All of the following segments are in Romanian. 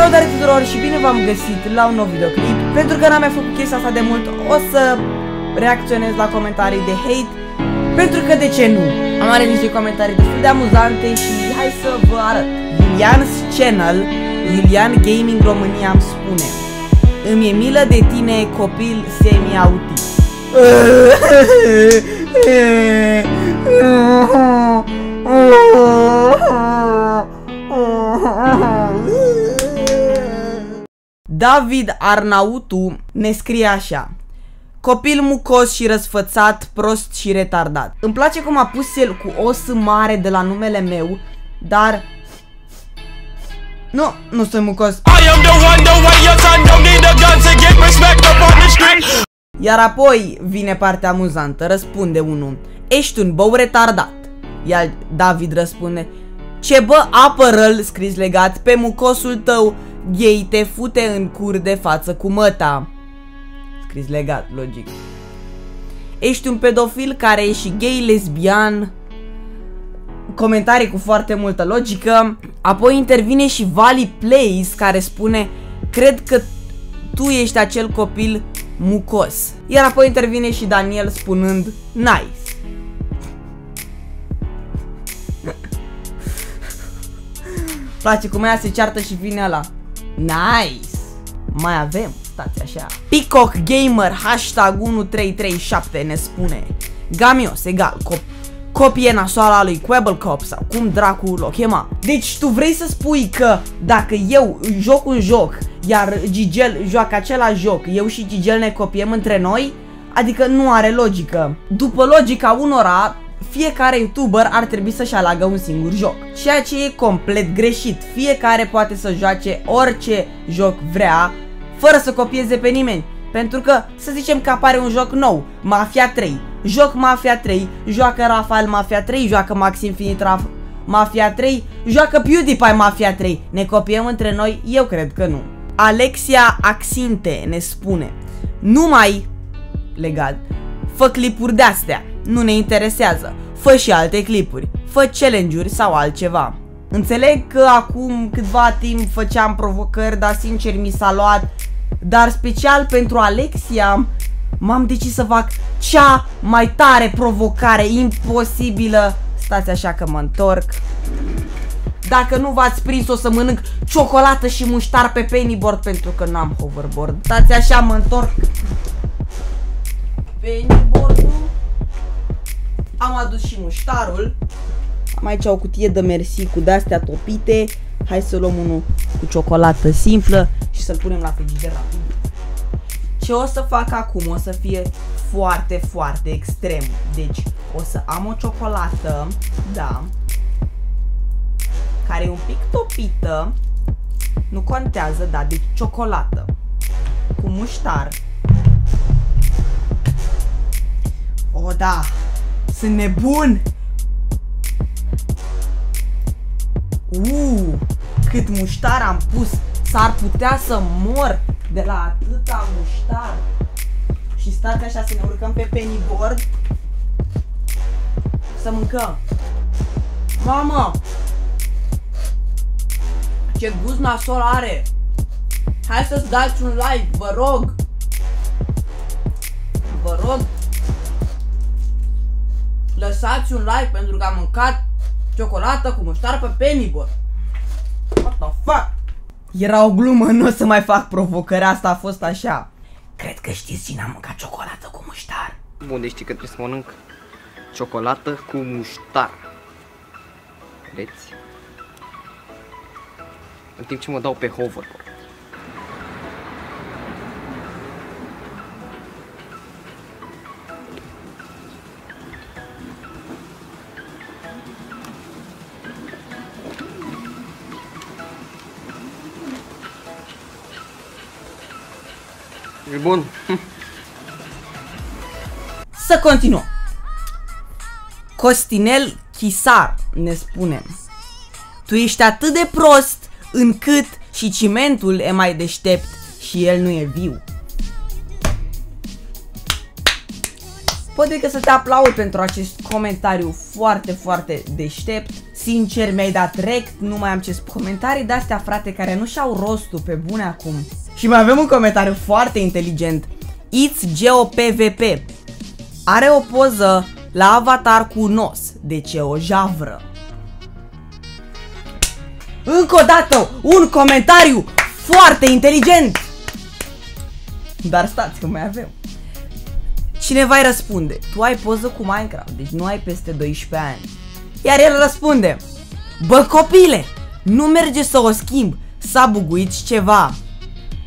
Salutare tuturor și bine v-am găsit la un nou videoclip. Pentru că n-am mai făcut chestia asta de mult O să reacționez la comentarii de hate. Pentru că de ce nu? Am are niște comentarii destul de amuzante și hai să vă arăt. Iulian's Channel, Iulian Gaming România îmi spune Îmi e milă de tine copil semi-autist David Arnautu ne scrie așa. Copil mucos și răsfățat, prost și retardat. Îmi place cum a pus el cu o S mare de la numele meu Dar... Nu, nu sunt mucos. Iar apoi vine partea amuzantă, răspunde unul. Ești un bău retardat. Iar David răspunde. Ce bă, apără-l, scris legat, pe mucosul tău Gay te fute în cur de față cu măta. Scris legat, logic. Ești un pedofil care e și gay, lesbian. Comentarii cu foarte multă logică. Apoi intervine și Valley Plays care spune Cred că tu ești acel copil mucos. Iar apoi intervine și Daniel spunând Nice. Place cum ea se ceartă și vine la Nice! Mai avem, stați așa. Peacock Gamer hashtag 1337 ne spune Gamios egal cop copie nasoala lui Quabblecop sau cum dracul o chema. Deci tu vrei să spui că dacă eu joc un joc, iar Gigel joacă același joc, eu și Gigel ne copiem între noi? Adică nu are logică. După logica unora, fiecare youtuber ar trebui să-și aleagă un singur joc. Ceea ce e complet greșit. Fiecare poate să joace orice joc vrea, fără să copieze pe nimeni. Pentru că, să zicem că apare un joc nou, Mafia 3. Joc Mafia 3, joacă Rafael Mafia 3, joacă Max Infinite Raf Mafia 3, joacă PewDiePie Mafia 3. Ne copiem între noi? Eu cred că nu. Alexia Axinte ne spune, numai legal, fă clipuri de-astea nu ne interesează. Fă și alte clipuri, fă challenge-uri sau altceva. Înțeleg că acum câtva timp făceam provocări, dar sincer mi s-a luat. Dar special pentru Alexia m-am decis să fac cea mai tare provocare imposibilă. Stați așa că mă întorc. Dacă nu v-ați prins o să mănânc ciocolată și muștar pe pennyboard pentru că n-am hoverboard. Stați așa mă întorc. Pennyboard-ul am adus și muștarul. Am aici o cutie de mersi cu de-astea topite. Hai să luăm unul cu ciocolată simplă și să-l punem la frigider rapid. Ce o să fac acum o să fie foarte, foarte extrem. Deci o să am o ciocolată, da, care e un pic topită. Nu contează, da, deci ciocolată. Cu muștar. O, da, sunt nebun! Uuu, cât muștar am pus! S-ar putea să mor de la atâta muștar. Și stați așa să ne urcăm pe pennyboard. Să mâncăm. Mamă! Ce gust nasol are! Hai să-ți dați un like, vă rog! Vă rog! Lăsați un like pentru că am mâncat ciocolată cu muștar pe penibor. What the fuck? Era o glumă, nu o să mai fac provocarea asta, a fost așa. Cred că știți cine a mâncat ciocolată cu muștar. Bun, deci știi că trebuie să mănânc ciocolată cu muștar. Vedeți? În timp ce mă dau pe hoverboard. E bun. Să continuăm. Costinel Chisar ne spune Tu ești atât de prost încât și cimentul e mai deștept și el nu e viu. Pot decât să te aplaud pentru acest comentariu foarte, foarte deștept. Sincer, mi-ai dat rect, nu mai am ce spune. Comentarii de-astea, frate, care nu și-au rostul pe bune acum. Și mai avem un comentariu foarte inteligent. It's GeoPVP. Are o poză la avatar cu un os, deci e o javră. Încă o dată, un comentariu foarte inteligent! Dar stați că mai avem. Cineva îi răspunde, tu ai poză cu Minecraft, deci nu ai peste 12 ani. Iar el răspunde, bă copile, nu merge să o schimb, s-a buguit ceva.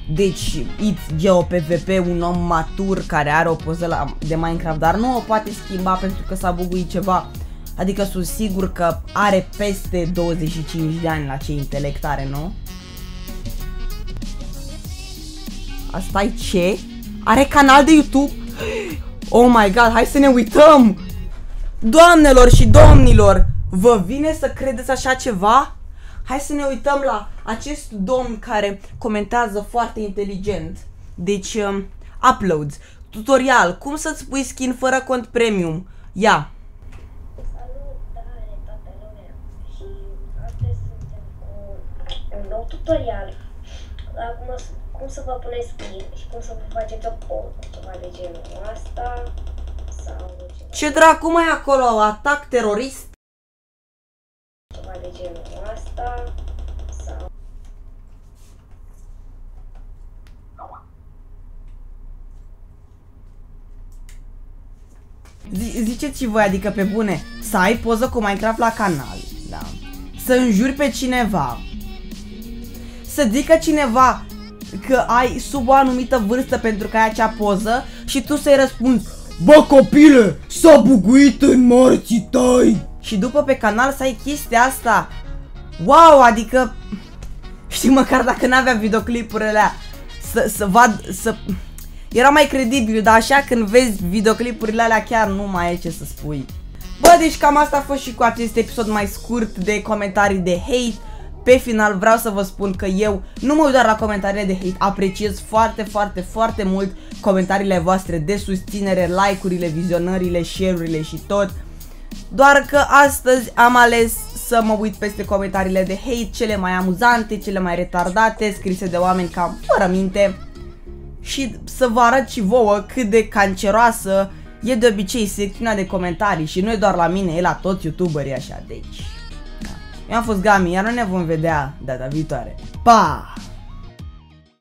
Deci, It's Geo PvP, un om matur care are o poză la, de Minecraft, dar nu o poate schimba pentru că s-a buguit ceva. Adică sunt sigur că are peste 25 de ani la ce intelect are, nu? asta e ce? Are canal de YouTube? Oh my god, hai să ne uităm! Doamnelor și domnilor, vă vine să credeți așa ceva? Hai să ne uităm la acest domn care comentează foarte inteligent. Deci, um, uploads, tutorial, cum să-ți pui skin fără cont premium. Ia. Salutare toată lumea și astăzi suntem cu un nou tutorial la cum, o- cum să vă puneți skin și cum să vă faceți o poză, ceva de genul asta sau ceva, Ce dracu mai e acolo? Atac terorist? ceva de genul asta sau Zi- ziceți voi, adică pe bune, să ai poză cu Minecraft la canal, da? Să înjuri pe cineva, să zică cineva că ai sub o anumită vârstă pentru că ai acea poză și tu să-i răspunzi Bă copile, s-a buguit în morții tăi! Și după pe canal să ai chestia asta Wow, adică Știi, măcar dacă n-avea videoclipurile alea Să, să vad, să... Era mai credibil, dar așa când vezi videoclipurile alea chiar nu mai ai ce să spui Bă, deci cam asta a fost și cu acest episod mai scurt de comentarii de hate pe final vreau să vă spun că eu nu mă uit doar la comentariile de hate, apreciez foarte, foarte, foarte mult comentariile voastre de susținere, like-urile, vizionările, share-urile și tot. Doar că astăzi am ales să mă uit peste comentariile de hate, cele mai amuzante, cele mai retardate, scrise de oameni cam fără minte și să vă arăt și vouă cât de canceroasă e de obicei secțiunea de comentarii și nu e doar la mine, e la toți youtuberii așa, deci... Da. Eu am fost Gami, iar noi ne vom vedea data viitoare. Pa!